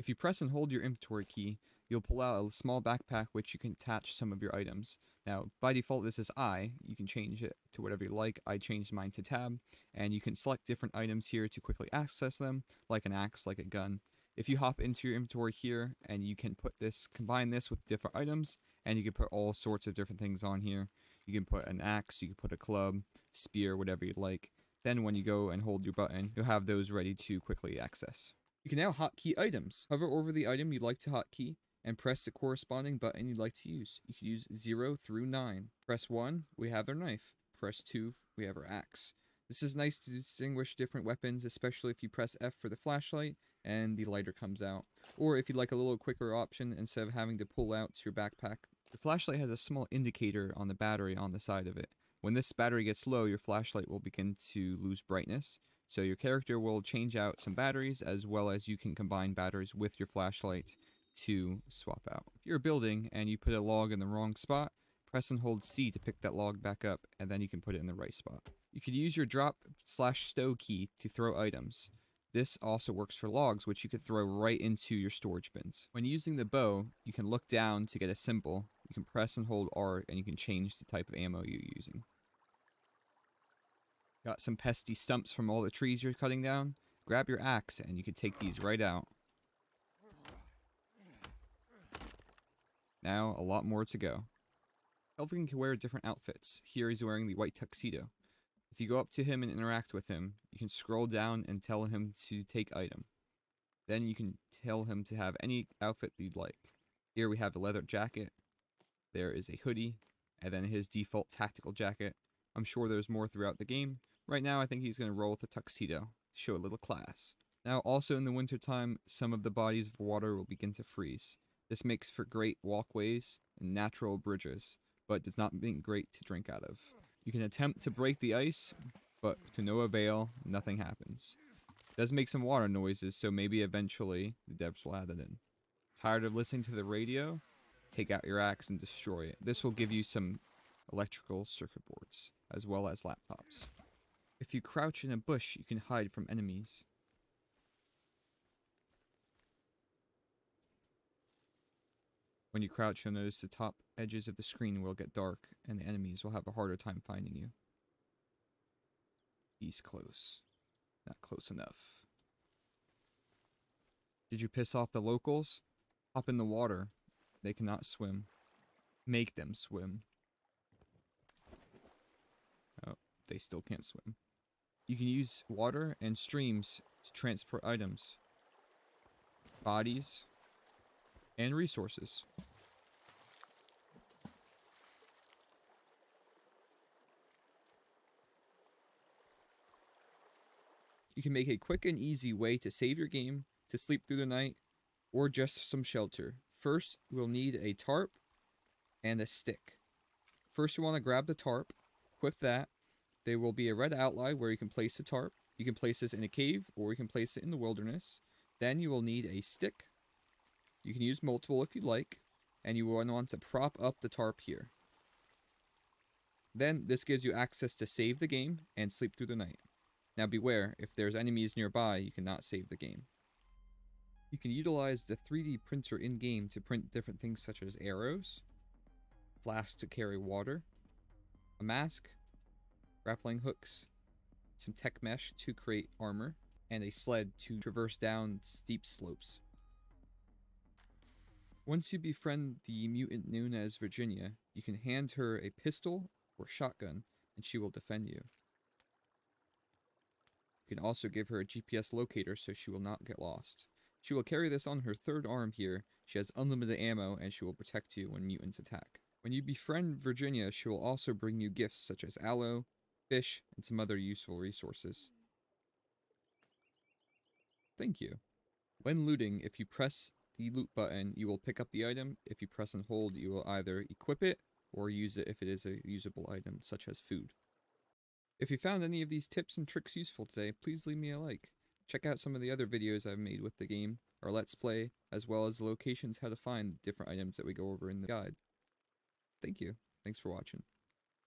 If you press and hold your inventory key, you'll pull out a small backpack which you can attach some of your items. Now, by default, this is I. You can change it to whatever you like. I changed mine to tab, and you can select different items here to quickly access them, like an axe, like a gun. If you hop into your inventory here, and you can put this, combine this with different items, and you can put all sorts of different things on here. You can put an axe, you can put a club, spear, whatever you'd like. Then when you go and hold your button, you'll have those ready to quickly access. You can now hotkey items. Hover over the item you'd like to hotkey and press the corresponding button you'd like to use. You can use 0 through 9. Press 1, we have our knife. Press 2, we have our axe. This is nice to distinguish different weapons, especially if you press F for the flashlight and the lighter comes out. Or if you'd like a little quicker option instead of having to pull out your backpack. The flashlight has a small indicator on the battery on the side of it. When this battery gets low, your flashlight will begin to lose brightness. So your character will change out some batteries as well as you can combine batteries with your flashlight to swap out. If you're building and you put a log in the wrong spot, press and hold C to pick that log back up and then you can put it in the right spot. You can use your drop slash stow key to throw items. This also works for logs, which you could throw right into your storage bins. When using the bow, you can look down to get a symbol. You can press and hold R and you can change the type of ammo you're using. Got some pesty stumps from all the trees you're cutting down? Grab your axe and you can take these right out. Now, a lot more to go. Kelvin can wear different outfits. Here he's wearing the white tuxedo. If you go up to him and interact with him, you can scroll down and tell him to take item. Then you can tell him to have any outfit you'd like. Here we have the leather jacket. There is a hoodie, and then his default tactical jacket. I'm sure there's more throughout the game, Right now, I think he's going to roll with a tuxedo, show a little class. Now, also in the wintertime, some of the bodies of water will begin to freeze. This makes for great walkways and natural bridges, but does not make great to drink out of. You can attempt to break the ice, but to no avail, nothing happens. It does make some water noises, so maybe eventually the devs will add it in. Tired of listening to the radio? Take out your axe and destroy it. This will give you some electrical circuit boards, as well as laptops. If you crouch in a bush, you can hide from enemies. When you crouch, you'll notice the top edges of the screen will get dark, and the enemies will have a harder time finding you. He's close. Not close enough. Did you piss off the locals? Hop in the water. They cannot swim. Make them swim. Oh, they still can't swim. You can use water and streams to transport items, bodies, and resources. You can make a quick and easy way to save your game, to sleep through the night, or just some shelter. First, we'll need a tarp and a stick. First, you want to grab the tarp, equip that, there will be a red outline where you can place the tarp. You can place this in a cave or you can place it in the wilderness. Then you will need a stick. You can use multiple if you like. And you will want to prop up the tarp here. Then this gives you access to save the game and sleep through the night. Now beware, if there's enemies nearby, you cannot save the game. You can utilize the 3D printer in-game to print different things such as arrows, flasks to carry water, a mask, grappling hooks, some tech mesh to create armor, and a sled to traverse down steep slopes. Once you befriend the mutant known as Virginia, you can hand her a pistol or shotgun, and she will defend you. You can also give her a GPS locator so she will not get lost. She will carry this on her third arm here. She has unlimited ammo, and she will protect you when mutants attack. When you befriend Virginia, she will also bring you gifts such as aloe, fish, and some other useful resources. Thank you. When looting, if you press the loot button, you will pick up the item. If you press and hold, you will either equip it or use it if it is a usable item, such as food. If you found any of these tips and tricks useful today, please leave me a like. Check out some of the other videos I've made with the game, our Let's Play, as well as locations how to find different items that we go over in the guide. Thank you. Thanks for watching.